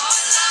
Hola.